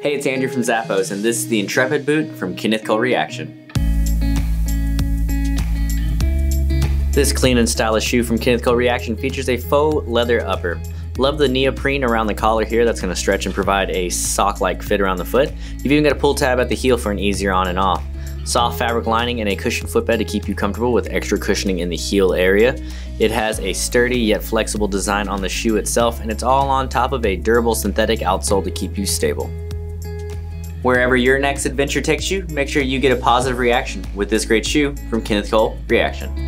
Hey, it's Andrew from Zappos, and this is the Intrepid boot from Kenneth Cole Reaction. This clean and stylish shoe from Kenneth Cole Reaction features a faux leather upper. Love the neoprene around the collar here that's going to stretch and provide a sock-like fit around the foot. You've even got a pull tab at the heel for an easier on and off. Soft fabric lining and a cushioned footbed to keep you comfortable with extra cushioning in the heel area. It has a sturdy yet flexible design on the shoe itself and it's all on top of a durable synthetic outsole to keep you stable. Wherever your next adventure takes you, make sure you get a positive reaction with this great shoe from Kenneth Cole Reaction.